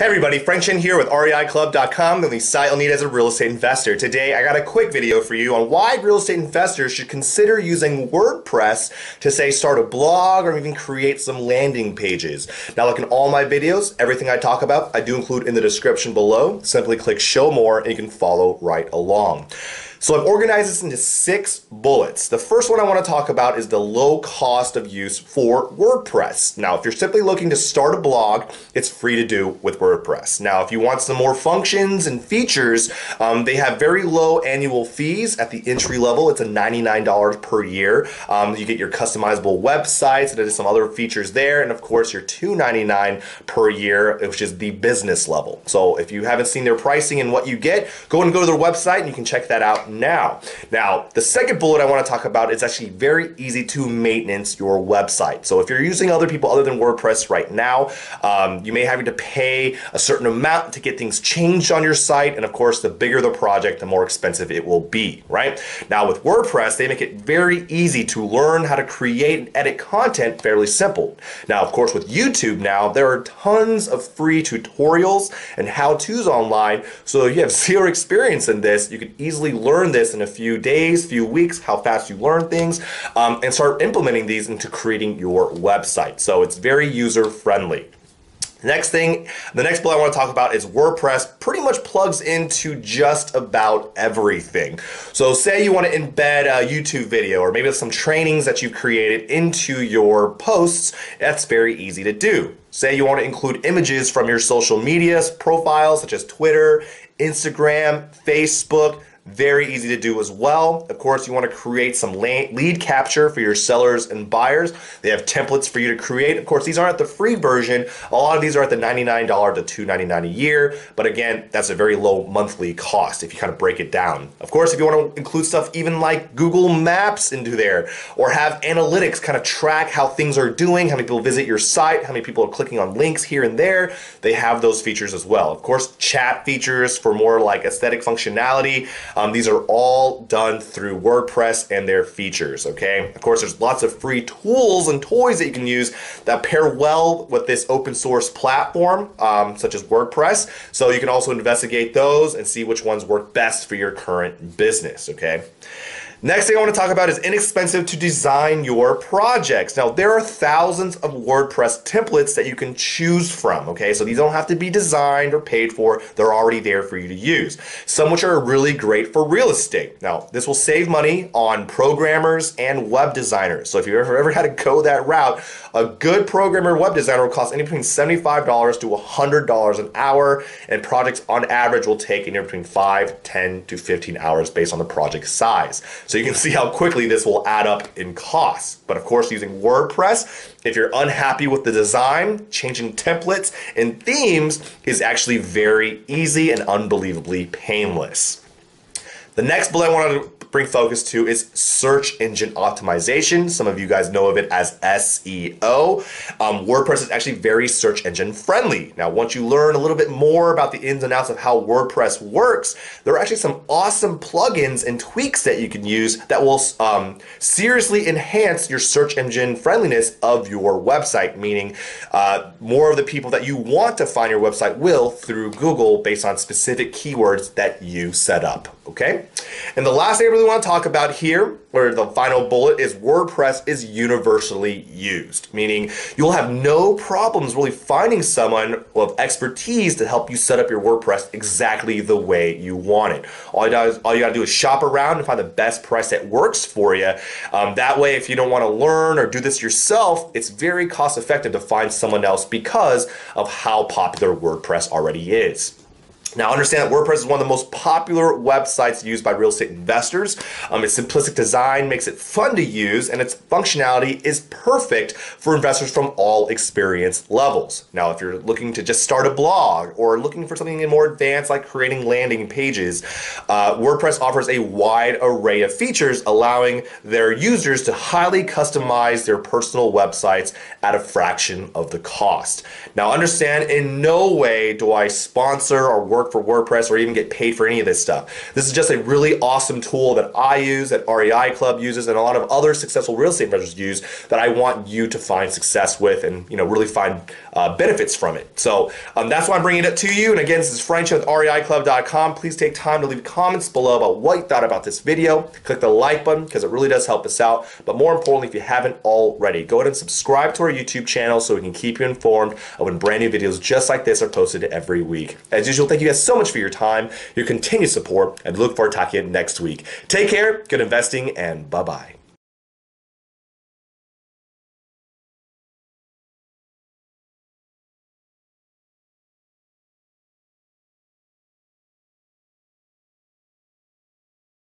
Hey everybody, Frank Chen here with REIClub.com, the only site you'll need as a real estate investor. Today I got a quick video for you on why real estate investors should consider using WordPress to say start a blog or even create some landing pages. Now look in all my videos, everything I talk about I do include in the description below. Simply click show more and you can follow right along. So I've organized this into six bullets. The first one I want to talk about is the low cost of use for WordPress. Now, if you're simply looking to start a blog, it's free to do with WordPress. Now, if you want some more functions and features, um, they have very low annual fees at the entry level. It's a $99 per year. Um, you get your customizable websites and some other features there. And of course, your 299 per year, which is the business level. So if you haven't seen their pricing and what you get, go and go to their website and you can check that out now. Now, the second bullet I want to talk about is actually very easy to maintenance your website. So if you're using other people other than WordPress right now, um, you may have to pay a certain amount to get things changed on your site. And of course, the bigger the project, the more expensive it will be, right? Now with WordPress, they make it very easy to learn how to create and edit content fairly simple. Now, of course, with YouTube now, there are tons of free tutorials and how-tos online. So if you have zero experience in this, you can easily learn learn this in a few days, few weeks, how fast you learn things, um, and start implementing these into creating your website. So it's very user friendly. next thing, the next bullet I want to talk about is WordPress pretty much plugs into just about everything. So say you want to embed a YouTube video or maybe some trainings that you've created into your posts, that's very easy to do. Say you want to include images from your social media profiles such as Twitter, Instagram, Facebook, very easy to do as well. Of course, you want to create some lead capture for your sellers and buyers. They have templates for you to create. Of course, these aren't the free version. A lot of these are at the $99 to $2.99 a year. But again, that's a very low monthly cost if you kind of break it down. Of course, if you want to include stuff even like Google Maps into there or have analytics kind of track how things are doing, how many people visit your site, how many people are clicking on links here and there, they have those features as well. Of course, chat features for more like aesthetic functionality. Um, these are all done through WordPress and their features, okay? Of course, there's lots of free tools and toys that you can use that pair well with this open source platform, um, such as WordPress. So you can also investigate those and see which ones work best for your current business, okay? Next thing I want to talk about is inexpensive to design your projects. Now, there are thousands of WordPress templates that you can choose from, okay? So these don't have to be designed or paid for. They're already there for you to use. Some which are really great for real estate. Now, this will save money on programmers and web designers. So if you've ever, ever had to go that route, a good programmer web designer will cost anywhere between $75 to $100 an hour, and projects on average will take anywhere between 5, 10 to 15 hours based on the project size. So you can see how quickly this will add up in costs. But of course, using WordPress, if you're unhappy with the design, changing templates and themes is actually very easy and unbelievably painless. The next bullet I wanted to bring focus to is search engine optimization. Some of you guys know of it as SEO. Um, WordPress is actually very search engine friendly. Now, once you learn a little bit more about the ins and outs of how WordPress works, there are actually some awesome plugins and tweaks that you can use that will um, seriously enhance your search engine friendliness of your website, meaning uh, more of the people that you want to find your website will through Google based on specific keywords that you set up. Okay? And the last thing I really want to talk about here, or the final bullet, is WordPress is universally used, meaning you'll have no problems really finding someone with expertise to help you set up your WordPress exactly the way you want it. All you, gotta, all you gotta do is shop around and find the best price that works for you. Um, that way, if you don't want to learn or do this yourself, it's very cost effective to find someone else because of how popular WordPress already is. Now, understand that WordPress is one of the most popular websites used by real estate investors. Um, its simplistic design makes it fun to use, and its functionality is perfect for investors from all experience levels. Now, if you're looking to just start a blog or looking for something more advanced like creating landing pages, uh, WordPress offers a wide array of features, allowing their users to highly customize their personal websites at a fraction of the cost. Now, understand in no way do I sponsor or work work for WordPress or even get paid for any of this stuff. This is just a really awesome tool that I use, that REI Club uses, and a lot of other successful real estate investors use that I want you to find success with and you know really find uh, benefits from it. So um, that's why I'm bringing it to you. And again, this is Frank with REIClub.com. Please take time to leave comments below about what you thought about this video. Click the like button because it really does help us out. But more importantly, if you haven't already, go ahead and subscribe to our YouTube channel so we can keep you informed of when brand new videos just like this are posted every week. As usual, thank you guys so much for your time, your continued support, and look forward to talking next week. Take care, good investing, and bye bye.